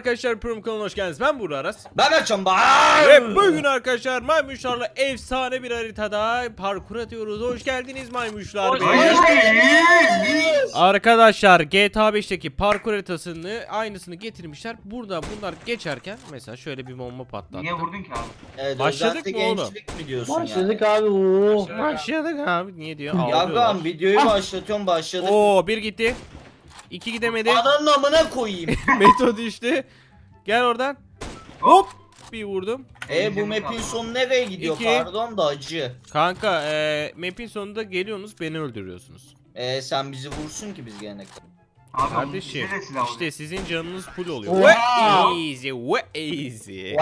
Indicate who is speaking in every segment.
Speaker 1: arkadaşlar Prum kanalına hoş geldiniz. Ben Burak Aras.
Speaker 2: Ben açım
Speaker 1: Ve bugün arkadaşlar maymuşlarla efsane bir haritada parkur atıyoruz. Hoş geldiniz maymuşlar.
Speaker 3: Hoş geldiniz.
Speaker 1: Arkadaşlar GTA 5'teki parkur haritasını aynısını getirmişler. Burada bunlar geçerken mesela şöyle bir bomba patlattı.
Speaker 3: Niye vurdun ki abi?
Speaker 2: Evet,
Speaker 1: Başladık mı oğlum?
Speaker 2: gençlik mi diyorsun
Speaker 4: Başladık abi. Oo.
Speaker 1: Başladık abi. Niye diyor?
Speaker 2: ya?
Speaker 1: Ağlıyorlar.
Speaker 2: Yagam videoyu başlatıyorum başladık.
Speaker 1: Oo bir gitti. İki gidemedi.
Speaker 2: Ananın amına koyayım.
Speaker 1: Meto düştü. Gel oradan. Hop. Bir vurdum.
Speaker 2: e bu map'in sonu nereye gidiyor?
Speaker 1: İki.
Speaker 2: Pardon da acı.
Speaker 1: Kanka eee map'in sonunda geliyorsunuz beni öldürüyorsunuz.
Speaker 2: E sen bizi vursun ki biz kadar.
Speaker 3: Abi
Speaker 1: Kardeşim işte sizin canınız full oluyor. Ve easy, ve easy.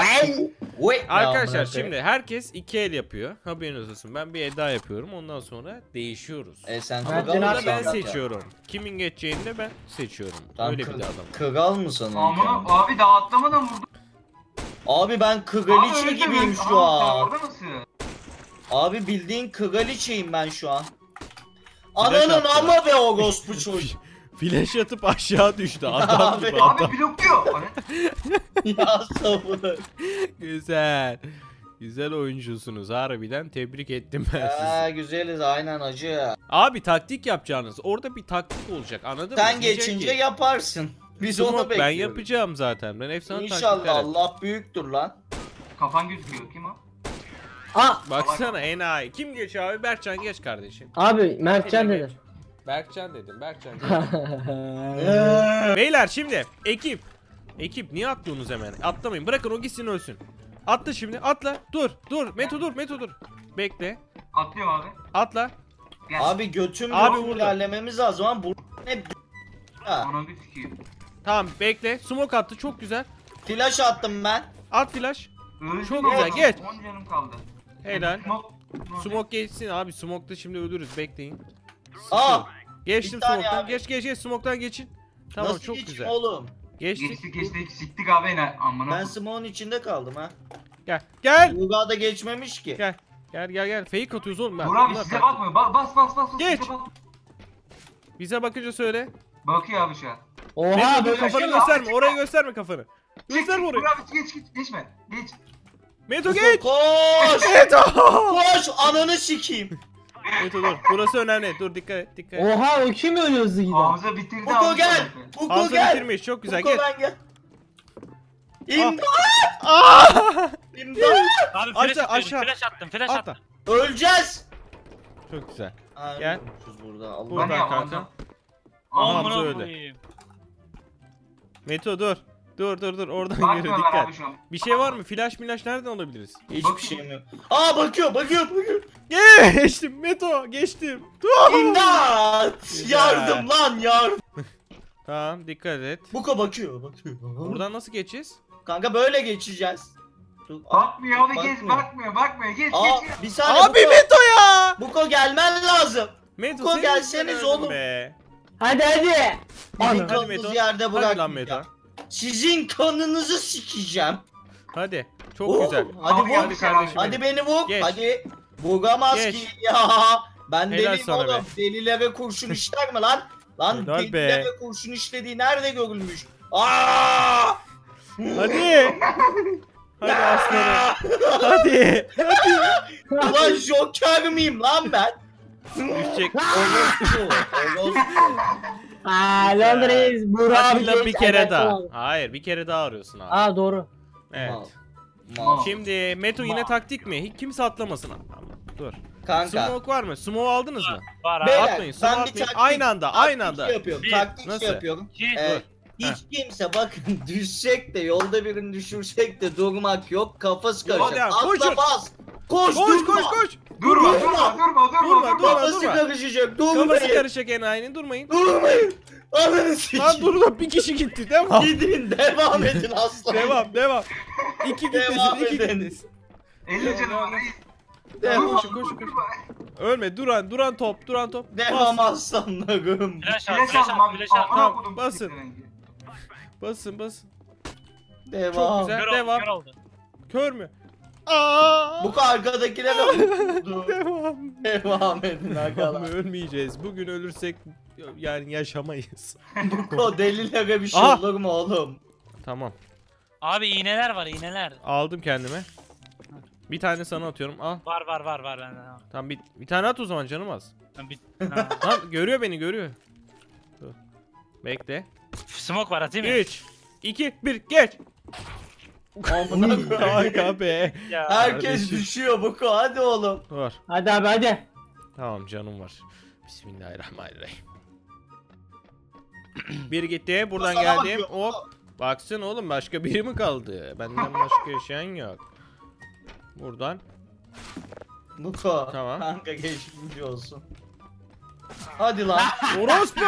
Speaker 1: Arkadaşlar şimdi herkes iki el yapıyor. Haberiniz olsun. Ben bir eda yapıyorum. Ondan sonra değişiyoruz.
Speaker 2: E sen
Speaker 4: Cenab-
Speaker 1: Burada
Speaker 2: mısın?
Speaker 1: ben seçiyorum. Kimin geçeceğini de ben seçiyorum.
Speaker 2: Tam
Speaker 1: Öyle
Speaker 2: kı-
Speaker 1: bir de adam.
Speaker 2: Kral mı sanıyorsun?
Speaker 3: Amına abi daha atlamadan vurdum.
Speaker 2: Abi ben
Speaker 3: öldüm,
Speaker 2: gibiyim şu an.
Speaker 3: mısın?
Speaker 2: Abi bildiğin kraliçeyim ben şu an. Ananın ama be o gospu çocuk.
Speaker 1: Flash atıp aşağı düştü. Adam
Speaker 2: Abi,
Speaker 1: gibi adam.
Speaker 3: Abi blokluyor. Hani
Speaker 2: ya sabır.
Speaker 1: Güzel. Güzel oyuncusunuz. Harbiden tebrik ettim ben sizi.
Speaker 2: Ha güzeliz aynen acı.
Speaker 1: Abi taktik yapacağınız. Orada bir taktik olacak. Anladın mı?
Speaker 2: Sen geçince
Speaker 1: ki,
Speaker 2: yaparsın. Biz onu
Speaker 1: "Smoke
Speaker 2: bekliyoruz.
Speaker 1: ben yapacağım zaten. Ben efsane
Speaker 2: İnşallah
Speaker 1: taktikler
Speaker 2: Allah büyüktür lan.
Speaker 3: kafan gözüküyor. Kim o?
Speaker 4: Aa,
Speaker 1: Baksana enayi. Kim geç abi? Berkcan geç kardeşim.
Speaker 4: abi Mertcan dedi.
Speaker 1: Berkcan dedim. Berkcan. Beyler şimdi ekip. Ekip niye atlıyorsunuz hemen? Atlamayın. Bırakın o gitsin ölsün. Atla şimdi. Atla. Dur. Dur. Meto dur. Meto dur. Bekle.
Speaker 3: Atlıyorum abi.
Speaker 1: Atla.
Speaker 3: Gel.
Speaker 2: Abi götüm
Speaker 1: Abi
Speaker 2: yok
Speaker 1: vurdu.
Speaker 2: ilerlememiz lazım ama bu ne Ha,
Speaker 3: Ona bir sikeyim.
Speaker 1: Tamam bekle. Smoke attı. Çok güzel.
Speaker 2: Flash attım ben.
Speaker 1: At flash.
Speaker 3: Öldüm
Speaker 1: Çok
Speaker 3: ya.
Speaker 1: güzel, geç.
Speaker 3: 10 canım kaldı.
Speaker 1: Helal.
Speaker 3: Smoke.
Speaker 1: Smoke geçsin abi. Smoke'da şimdi ölürüz. Bekleyin.
Speaker 2: Aa,
Speaker 1: Geçtim smoke'tan.
Speaker 2: abi.
Speaker 1: Geç geç geç. Smoke'tan geçin. Tamam
Speaker 2: nasıl
Speaker 1: çok
Speaker 2: geçeyim
Speaker 1: güzel.
Speaker 2: oğlum?
Speaker 1: Geçtik.
Speaker 3: Geçtik geçtik siktik abi yine. Amına.
Speaker 2: Ben smoke'un içinde kaldım ha.
Speaker 1: Gel. Gel.
Speaker 2: Ulga da geçmemiş ki.
Speaker 1: Gel. Gel gel gel. Fake atıyoruz oğlum ben.
Speaker 3: Burak abi
Speaker 1: Bunlar
Speaker 3: size
Speaker 1: taktik.
Speaker 3: bakmıyor. Ba- bas bas bas. bas,
Speaker 1: Geç.
Speaker 3: size bak-
Speaker 1: Bize bakınca söyle.
Speaker 3: Bakıyor abi şu an.
Speaker 4: Oha
Speaker 1: dur
Speaker 4: böyle
Speaker 1: kafanı
Speaker 3: şey-
Speaker 1: gösterme. Orayı gösterme kafanı. Gösterme orayı.
Speaker 3: Burak abi geç geç. Geçme. Geç.
Speaker 1: Meto geç.
Speaker 2: Koş!
Speaker 1: Meto.
Speaker 2: Koş! Ananı sikeyim.
Speaker 1: Meto dur. Burası önemli. Dur dikkat et. Dikkat et.
Speaker 4: Oha o kim öyle hızlı gider?
Speaker 3: Hamza bitirdi
Speaker 2: Buko
Speaker 3: Hamza
Speaker 2: gel.
Speaker 3: bitirdi.
Speaker 2: Buko
Speaker 1: Hamza
Speaker 2: gel.
Speaker 1: bitirmiş. Çok güzel.
Speaker 2: Buko
Speaker 1: Gel.
Speaker 2: ben gel. İmdat!
Speaker 1: Aa!
Speaker 2: İmdat!
Speaker 5: Abi
Speaker 1: Aşağı,
Speaker 5: flash
Speaker 1: aşağı.
Speaker 5: aşağı. Flash attım, flash
Speaker 1: Atla.
Speaker 5: attım.
Speaker 2: Öleceğiz.
Speaker 1: Çok güzel.
Speaker 2: Ay,
Speaker 1: Gel.
Speaker 2: unutmuşuz burada. Allah.
Speaker 1: Buradan
Speaker 3: Ben ya,
Speaker 1: kanka.
Speaker 3: Hamza.
Speaker 1: Aha,
Speaker 3: Hamza.
Speaker 1: Öldü.
Speaker 5: koyayım.
Speaker 1: Meto dur. Dur dur dur. Oradan yürü dikkat. Bir şey var mı? Flash milaş nereden alabiliriz?
Speaker 2: Hiçbir şeyim yok. Aa bakıyor, bakıyor, bakıyor.
Speaker 1: Geçtim Meto. Geçtim. Dur.
Speaker 2: İmdat! Yardım lan yardım.
Speaker 1: Tamam dikkat et.
Speaker 2: Buko bakıyor, bakıyor.
Speaker 1: Buradan nasıl geçeceğiz?
Speaker 2: Kanka böyle geçeceğiz. Dur, aa,
Speaker 3: Bakmıyor abi geç
Speaker 2: Bakmıyor.
Speaker 3: bakmıyor bakmıyor geç
Speaker 2: Aa,
Speaker 3: geç.
Speaker 2: bir saniye
Speaker 1: Abi
Speaker 2: Buko.
Speaker 1: Meto ya.
Speaker 2: Buko gelmen lazım.
Speaker 1: Meto
Speaker 2: Buko gelseniz oğlum.
Speaker 1: Be.
Speaker 4: Hadi hadi. Ana.
Speaker 1: Hadi Meto.
Speaker 2: yerde
Speaker 1: Hadi lan. Meto.
Speaker 2: Sizin kanınızı sikeceğim.
Speaker 1: Hadi. Çok
Speaker 2: Oo,
Speaker 1: güzel.
Speaker 2: Hadi vur.
Speaker 3: hadi
Speaker 1: kardeşim.
Speaker 2: Hadi beni vur.
Speaker 1: Geç.
Speaker 2: Hadi. Vurgamaz
Speaker 1: Geç.
Speaker 2: ki ya. Ben
Speaker 1: Helal
Speaker 2: deliyim
Speaker 1: sana
Speaker 2: oğlum.
Speaker 1: be.
Speaker 2: Delilere kurşun işler mi lan? Lan
Speaker 1: Helal be.
Speaker 2: delilere kurşun işlediği nerede görülmüş? Aa!
Speaker 1: Hadi. Hadi aslanım. Hadi.
Speaker 2: Ulan Joker miyim lan ben?
Speaker 1: Düşecek.
Speaker 2: Orospu. Orospu.
Speaker 4: Aa Londres Burak abi.
Speaker 1: Atilla bir
Speaker 4: geç,
Speaker 1: kere daha. Hayır bir kere daha arıyorsun abi.
Speaker 4: Aa doğru.
Speaker 1: Evet.
Speaker 2: Mal. Mal.
Speaker 1: Şimdi Meto yine taktik mi? Hiç kimse atlamasın. Dur.
Speaker 2: Kanka.
Speaker 1: Smoke var mı? Smoke aldınız mı?
Speaker 5: Var abi.
Speaker 2: Beyler,
Speaker 1: atmayın,
Speaker 2: ben bir
Speaker 1: atmayın.
Speaker 2: taktik,
Speaker 1: Aynı anda, aynı anda.
Speaker 2: Şey yapıyorum.
Speaker 5: Bir,
Speaker 2: taktik
Speaker 1: nasıl?
Speaker 2: şey yapıyorum. Ee, hiç kimse bakın düşecek de yolda birini düşürsek de durmak yok. Kafası
Speaker 1: abi,
Speaker 2: Atla
Speaker 1: koşun.
Speaker 2: bas. Koş,
Speaker 1: Koş
Speaker 2: durma.
Speaker 1: koş koş.
Speaker 3: Durma
Speaker 2: Durma.
Speaker 3: durma durma durma
Speaker 1: Durma,
Speaker 3: durma.
Speaker 1: durma.
Speaker 2: Kafası karışacak. Durmayın.
Speaker 1: Kafası karışacak enayinin durmayın.
Speaker 2: Durmayın. Ananı
Speaker 1: Lan
Speaker 2: sikeyim.
Speaker 1: dur lan bir kişi gitti. Devam.
Speaker 2: Gidin devam edin aslan.
Speaker 1: devam devam. İki
Speaker 2: Devam
Speaker 1: gitmesin iki gitmesin.
Speaker 3: 50 canım.
Speaker 2: Devam,
Speaker 3: Durma,
Speaker 1: koşun, koşun,
Speaker 3: durma.
Speaker 1: Ölme duran duran top duran top.
Speaker 2: devam aslanlarım.
Speaker 5: Flash at,
Speaker 3: Flash
Speaker 5: at, flash at.
Speaker 1: Tamam, basın. Basın basın.
Speaker 2: Devam.
Speaker 1: güzel.
Speaker 5: Kör
Speaker 1: Devam.
Speaker 5: Kör
Speaker 1: mü? Aa!
Speaker 2: Bu arkadakilere vurdu.
Speaker 1: Devam.
Speaker 2: Devam edin arkadaşlar.
Speaker 1: ölmeyeceğiz. Bugün ölürsek yani yaşamayız.
Speaker 2: Bu delilere bir şey
Speaker 1: Aha.
Speaker 2: olur mu oğlum?
Speaker 1: Tamam.
Speaker 5: Abi iğneler var iğneler.
Speaker 1: Aldım kendime. Bir tane sana atıyorum. Al.
Speaker 5: Var var var var bende. tamam.
Speaker 1: Tamam bir, bir tane at o zaman canım az.
Speaker 5: Ben bir... Ha.
Speaker 1: Lan görüyor beni görüyor. Dur. Bekle.
Speaker 5: Smoke var atayım mı?
Speaker 1: 3 2 1 geç.
Speaker 2: Amına koyayım.
Speaker 1: Be.
Speaker 5: Ya.
Speaker 2: Herkes
Speaker 1: Kardeşim.
Speaker 2: düşüyor Buko hadi oğlum.
Speaker 1: Var.
Speaker 4: Hadi abi hadi.
Speaker 1: Tamam canım var. Bismillahirrahmanirrahim. bir gitti. Buradan
Speaker 2: Sana
Speaker 1: geldim.
Speaker 2: bakıyor.
Speaker 1: Hop. Baksın oğlum başka biri mi kaldı? Benden başka yaşayan yok. Buradan.
Speaker 2: Buko.
Speaker 1: Tamam.
Speaker 2: Kanka geçmiş olsun. Hadi lan.
Speaker 1: Orospu!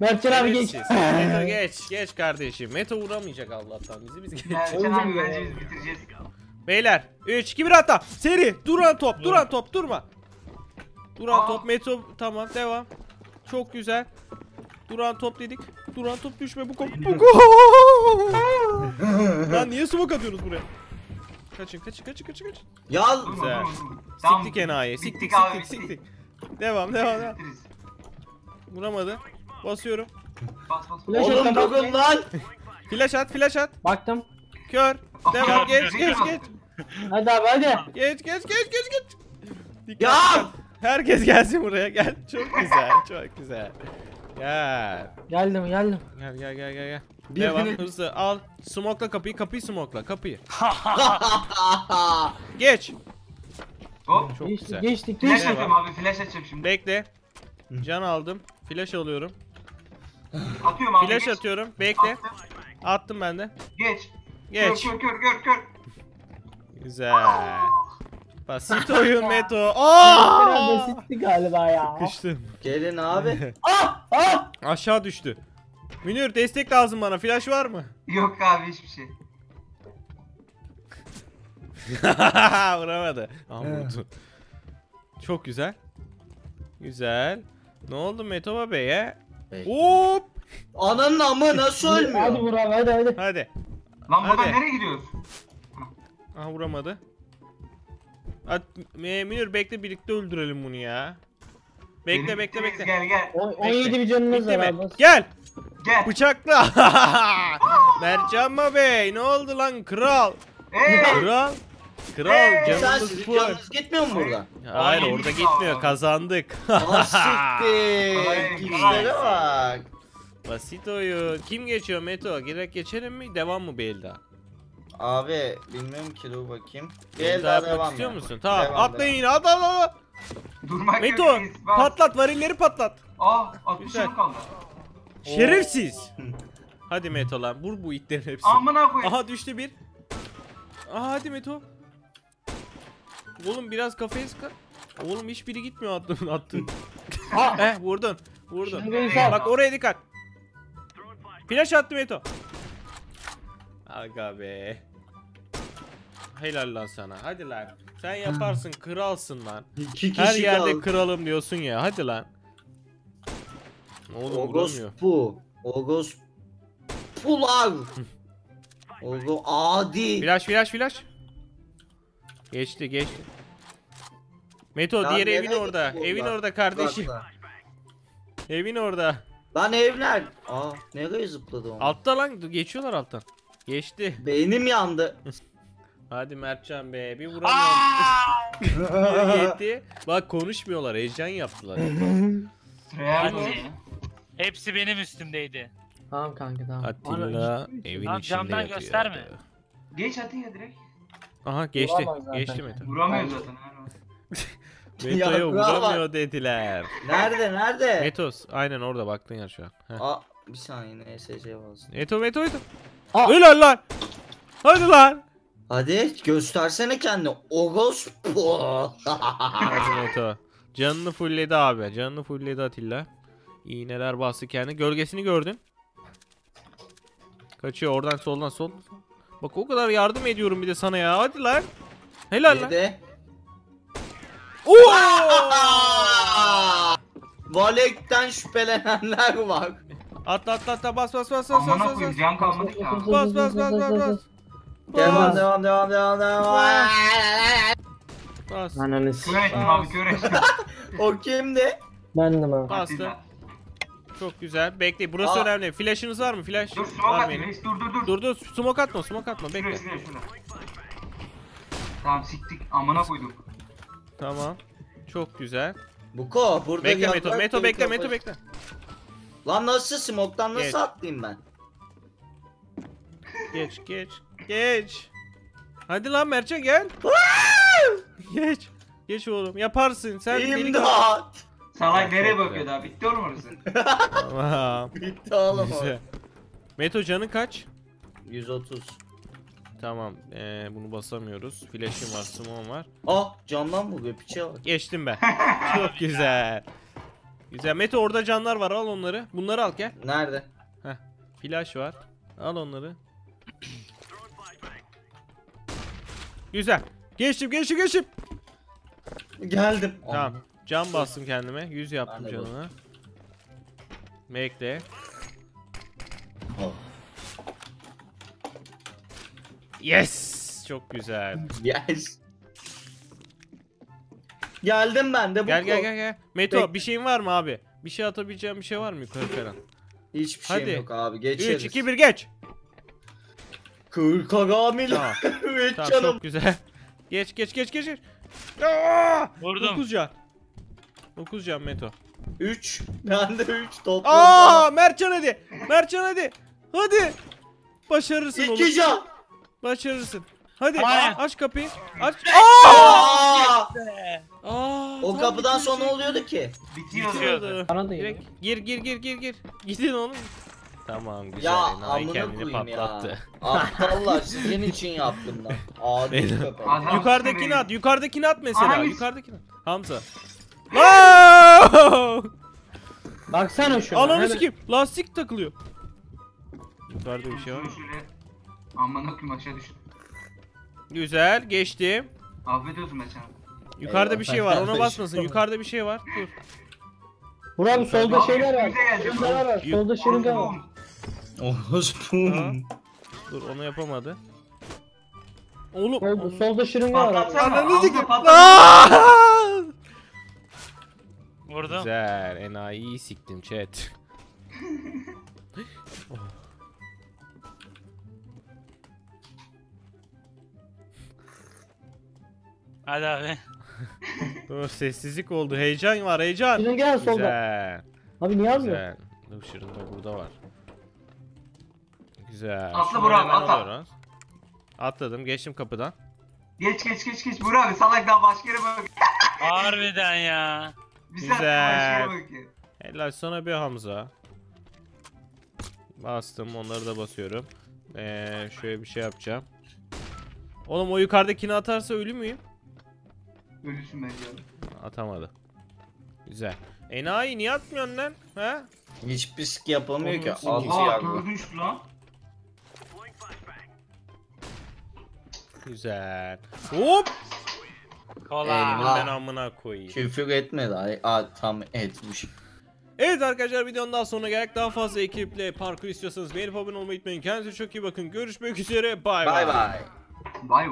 Speaker 4: Mertcan abi geç.
Speaker 1: Meto geç. Geç kardeşim. Meto vuramayacak Allah'tan bizi biz geç.
Speaker 3: Mertcan abi bence biz bitireceğiz.
Speaker 1: Beyler 3 2 1 hatta. Seri. Duran top. Duran top. Durma. Duran
Speaker 3: Aa.
Speaker 1: top. Meto tamam devam. Çok güzel. Duran top dedik. Duran top düşme bu kop. Bu kop. Lan niye smoke atıyorsunuz buraya? Kaçın kaçın kaçın kaçın kaçın.
Speaker 2: Ya
Speaker 1: Güzel. Siktik enayi. Siktik siktik siktik. Devam devam devam. Vuramadı. Basıyorum.
Speaker 3: Bas bas.
Speaker 4: Flash
Speaker 2: oğlum
Speaker 4: bakmayın.
Speaker 2: lan.
Speaker 1: Flash at flash at.
Speaker 4: Baktım.
Speaker 1: Kör. Devam geç geç geç.
Speaker 4: Hadi abi hadi.
Speaker 1: Geç geç geç geç geç. Dikkat,
Speaker 2: Ya!
Speaker 1: dikkat. Herkes gelsin buraya gel. Çok güzel çok güzel. Gel.
Speaker 4: Geldim geldim.
Speaker 1: Gel gel gel gel gel.
Speaker 2: Bir
Speaker 1: Devam
Speaker 2: gün-
Speaker 1: hızlı al. Smoke'la kapıyı kapıyı smoke'la kapıyı. Geç.
Speaker 3: Hop.
Speaker 1: Çok
Speaker 4: geçtik
Speaker 1: güzel.
Speaker 4: geçtik
Speaker 3: Flash
Speaker 4: geçtik.
Speaker 3: atacağım abi flash atacağım şimdi.
Speaker 1: Bekle. Can aldım. Flash alıyorum.
Speaker 3: Atıyorum abi.
Speaker 1: Flash
Speaker 3: geç.
Speaker 1: atıyorum. Bekle.
Speaker 3: Attım.
Speaker 1: Attım ben de.
Speaker 3: Geç.
Speaker 1: Geç.
Speaker 3: Kör kör kör kör.
Speaker 1: Güzel. Basit oyun Meto. Aa!
Speaker 4: basitti galiba ya.
Speaker 1: Sıkıştım.
Speaker 2: Gelin abi.
Speaker 4: Ah ah.
Speaker 1: Aşağı düştü. Münir destek lazım bana. Flash var mı?
Speaker 3: Yok abi hiçbir şey.
Speaker 1: Vuramadı. Ama vurdu. Çok güzel. Güzel. Ne oldu Meto Bey'e? Hop!
Speaker 2: Ananın amı nasıl
Speaker 4: Hadi
Speaker 2: ölmüyor?
Speaker 4: vur abi hadi hadi.
Speaker 1: Hadi.
Speaker 3: Lan buradan
Speaker 1: Hadi.
Speaker 3: nereye gidiyoruz?
Speaker 1: Aha vuramadı. At, Münir bekle birlikte öldürelim bunu ya. Bekle
Speaker 3: Benim
Speaker 1: bekle bekle.
Speaker 3: Gel gel.
Speaker 4: On- 17 bir canınız var abi.
Speaker 1: Gel.
Speaker 3: Gel.
Speaker 1: Bıçakla. Mercan Bey ne oldu lan kral?
Speaker 3: Eee.
Speaker 1: Kral. Kral
Speaker 2: Sen
Speaker 1: canımız
Speaker 2: sizin
Speaker 1: full.
Speaker 2: canınız gitmiyor mu buradan?
Speaker 1: Hayır
Speaker 3: Ay,
Speaker 1: orada gitmiyor kazandık.
Speaker 2: Ah.
Speaker 3: Ay,
Speaker 2: Kimlere bak.
Speaker 1: Basit oyun. Kim geçiyor Meto? Direkt geçelim mi? Devam mı bir el daha?
Speaker 2: Abi bilmiyorum ki dur bakayım. Bir
Speaker 1: El daha yapmak
Speaker 2: devam
Speaker 1: istiyor
Speaker 2: ya.
Speaker 1: musun? Tamam
Speaker 2: Devam,
Speaker 1: atlayın
Speaker 2: devam.
Speaker 1: yine at at at.
Speaker 3: Durmak
Speaker 1: Meto
Speaker 3: yok. reis,
Speaker 1: patlat varilleri patlat.
Speaker 3: Aa 60
Speaker 1: Güzel.
Speaker 3: canım kaldı.
Speaker 1: Şerefsiz. Hadi Meto lan vur bu itlerin hepsini.
Speaker 3: Amına koyayım.
Speaker 1: Aha düştü bir. Aha hadi Meto. Oğlum biraz kafayı sıkar. Oğlum hiçbiri gitmiyor attın attın.
Speaker 4: Ah.
Speaker 1: eh vurdun. Vurdun.
Speaker 4: Sal.
Speaker 1: Bak oraya dikkat. Flash attı Meto. Aga be. Helal lan sana. Hadi lan. Sen yaparsın kralsın lan.
Speaker 2: İki kişi
Speaker 1: Her yerde
Speaker 2: kaldı.
Speaker 1: kralım diyorsun ya. Hadi lan. Oğlum vuramıyor.
Speaker 2: Ogospu. Ogospular. Ogo adi.
Speaker 1: Flash flash flash. Geçti geçti. Meto
Speaker 2: Ya
Speaker 1: diğer evin orada.
Speaker 2: gitti bu
Speaker 1: Evin
Speaker 2: lan?
Speaker 1: orada kardeşim.
Speaker 2: Bak, bak.
Speaker 1: Evin orada.
Speaker 2: Lan evler. Aa nereye zıpladı o?
Speaker 1: Altta lan geçiyorlar alttan. Geçti.
Speaker 2: Beynim yandı.
Speaker 1: Hadi Mertcan be bir vuramıyorum. Yetti. Bak konuşmuyorlar heyecan yaptılar.
Speaker 3: Reality.
Speaker 5: Hepsi benim üstümdeydi.
Speaker 4: Tamam kanka tamam.
Speaker 1: Atilla evin
Speaker 5: Lan
Speaker 1: içinde
Speaker 5: camdan
Speaker 1: yatıyor.
Speaker 5: gösterme.
Speaker 3: Geç atın ya direkt.
Speaker 1: Aha geçti.
Speaker 4: Vuramaz zaten.
Speaker 1: Geçti Meto.
Speaker 3: Vuramıyor zaten.
Speaker 1: Meto'ya
Speaker 2: Ya, bravo.
Speaker 1: vuramıyor dediler.
Speaker 2: Nerede nerede?
Speaker 1: Metos aynen orada baktın ya şu an. Heh.
Speaker 2: Aa bir saniye NSC bastım.
Speaker 1: Meto Meto Meto.
Speaker 4: Aa.
Speaker 1: Helal lan. Hadi lan.
Speaker 2: Hadi göstersene kendini. Ogospu.
Speaker 1: Hadi Meto. Canını fullledi abi. Canını fullledi Atilla. İğneler bastı kendi. Gölgesini gördün. Kaçıyor oradan soldan sol. Bak o kadar yardım ediyorum bir de sana ya. Hadi lan. Helal lan.
Speaker 2: Yedi.
Speaker 1: Oo!
Speaker 2: Valek'ten şüphelenenler var.
Speaker 1: Atla atla atla bas bas bas bas bas
Speaker 3: Amına
Speaker 1: bas.
Speaker 3: koyayım
Speaker 1: bas.
Speaker 3: can kalmadı ki abi.
Speaker 1: Bas bas bas bas bas.
Speaker 2: Devam
Speaker 1: Bas.
Speaker 2: devam devam devam devam.
Speaker 1: Bas.
Speaker 4: Ananı
Speaker 3: Kör ettim abi kör ettim.
Speaker 2: o kimdi?
Speaker 4: Bendim abi.
Speaker 1: Bastı. Çok güzel. Bekle. Burası
Speaker 2: Aa.
Speaker 1: önemli. Flash'ınız var mı? Flash
Speaker 3: Dur smoke
Speaker 1: var
Speaker 3: atayım
Speaker 1: benim.
Speaker 3: reis dur dur dur.
Speaker 1: Dur dur. Smoke atma. Smoke atma.
Speaker 3: Şuraya
Speaker 1: Bekle.
Speaker 3: şuraya şuraya. Tamam siktik amına koyduk.
Speaker 1: Tamam. Çok güzel.
Speaker 2: Buko burada
Speaker 1: Bekle
Speaker 2: yaklaş
Speaker 1: Meto. Meto bekle. Meto bekle.
Speaker 2: Lan nasıl smoke'tan nasıl
Speaker 1: Geç.
Speaker 2: atlayayım ben?
Speaker 1: Geç geç. Geç. Hadi lan Mertcan gel. geç. Geç oğlum. Yaparsın. Sen deli-
Speaker 2: İmdat.
Speaker 3: Salak nereye bakıyor daha bitti oğlum orası.
Speaker 1: Tamam.
Speaker 2: Bitti oğlum.
Speaker 1: Güzel. Meto canı kaç?
Speaker 2: 130.
Speaker 1: Tamam. Ee, bunu basamıyoruz. Flash'im var. Smoke'um var.
Speaker 2: Ah camdan vuruyor piçe bak.
Speaker 1: Geçtim ben. Çok güzel. Güzel. Mete orada canlar var. Al onları. Bunları al gel.
Speaker 2: Nerede?
Speaker 1: Flash var. Al onları. Güzel. Geçtim geçtim geçtim.
Speaker 2: Geldim.
Speaker 1: Tamam. Can bastım kendime. 100 yaptım
Speaker 2: Ben de
Speaker 1: canına. Bekle. Yes. Çok güzel.
Speaker 2: Yes. Geldim ben de Buko.
Speaker 1: Gel gel gel gel. Meto
Speaker 2: Bek-
Speaker 1: bir şeyin var mı abi? Bir şey atabileceğim bir şey var mı yukarı falan?
Speaker 2: Hiçbir şeyim
Speaker 1: Hadi.
Speaker 2: yok abi geçeriz.
Speaker 1: 3 2 1 geç.
Speaker 2: Kır karamil.
Speaker 1: Tamam.
Speaker 2: evet
Speaker 1: Tamam
Speaker 2: canım.
Speaker 1: çok güzel. Geç geç geç geç. geç. Aa!
Speaker 5: Vurdum.
Speaker 1: 9 can. 9 can Meto.
Speaker 2: 3. Ben de 3 topladım.
Speaker 1: Aa Mertcan hadi. Mertcan hadi. Hadi. Başarırsın oğlum.
Speaker 2: 2 can.
Speaker 1: Başarırsın. Hadi
Speaker 5: Hayır.
Speaker 1: aç kapıyı. Aç. Aa!
Speaker 2: Aa!
Speaker 1: Aa,
Speaker 2: O kapıdan sonra ne oluyordu ki?
Speaker 3: Bitiyor.
Speaker 5: Bitiyor.
Speaker 1: Bitiyordu.
Speaker 4: Bana da.
Speaker 1: Direkt gir gir gir gir gir. Gidin oğlum. Tamam güzel.
Speaker 2: Ya
Speaker 1: Enayi kendini
Speaker 2: ya.
Speaker 1: patlattı.
Speaker 2: Aptallar sizin için yaptım lan. Adi köpek.
Speaker 1: Yukarıdakini at. Yukarıdakini at mesela.
Speaker 3: Hangisi?
Speaker 1: Yukarıdakini at. Hamza.
Speaker 4: Baksana şuna.
Speaker 1: Ananı sikeyim. Lastik takılıyor. Yukarıda bir şey var.
Speaker 3: Amına koyayım aşağı düştüm.
Speaker 1: Güzel. Geçtim.
Speaker 3: Afiyet olsun Meçhan.
Speaker 1: Yukarıda
Speaker 2: Eyvah,
Speaker 1: bir şey var. Ona basmasın. Yukarıda bir şey var. Dur.
Speaker 4: Burak abi solda
Speaker 3: Abi,
Speaker 4: şeyler var. Şırıngalar var. Solda şırınga var.
Speaker 3: Oğlum,
Speaker 2: Orospum.
Speaker 1: Dur onu yapamadı. Oğlum.
Speaker 4: Solda,
Speaker 1: onu-
Speaker 4: solda şırınga var.
Speaker 1: Ananı. Aa!
Speaker 5: Vurdum.
Speaker 1: Güzel. Enayiyi siktim chat. Oh.
Speaker 5: Hadi abi.
Speaker 1: Dur sessizlik oldu. Heyecan var heyecan.
Speaker 4: Şırınga var solda.
Speaker 1: Güzel.
Speaker 4: Abi niye yazmıyor?
Speaker 1: Güzel. Dur şırınga burada var. Güzel.
Speaker 3: Atla Burak, atla.
Speaker 1: alıyoruz. Atladım. Geçtim kapıdan.
Speaker 3: Geç geç geç geç. Burak abi salak daha başka yere bak.
Speaker 5: Harbiden ya.
Speaker 3: Bir
Speaker 1: Güzel. Helal sana bir Hamza. Bastım. Onları da basıyorum. Ee, şöyle bir şey yapacağım. Oğlum o yukarıdakini atarsa ölü müyüm?
Speaker 3: Ölüsün bence abi.
Speaker 1: Atamadı. Güzel. Enayi niye atmıyorsun lan? Ha?
Speaker 2: Hiçbir sik yapamıyor ki. Altı
Speaker 3: Oha
Speaker 2: yargı.
Speaker 3: dördün üstü lan.
Speaker 1: Güzel. Hop!
Speaker 5: Kolay.
Speaker 2: Eyvah.
Speaker 1: Ben amına koyayım.
Speaker 2: Küfür etme daha. Tam etmiş.
Speaker 1: Evet arkadaşlar videonun daha sonuna geldik. Daha fazla ekiple parkur istiyorsanız beğenip abone olmayı unutmayın. Kendinize çok iyi bakın. Görüşmek üzere. Bay
Speaker 2: Bay
Speaker 1: bay.
Speaker 2: bay.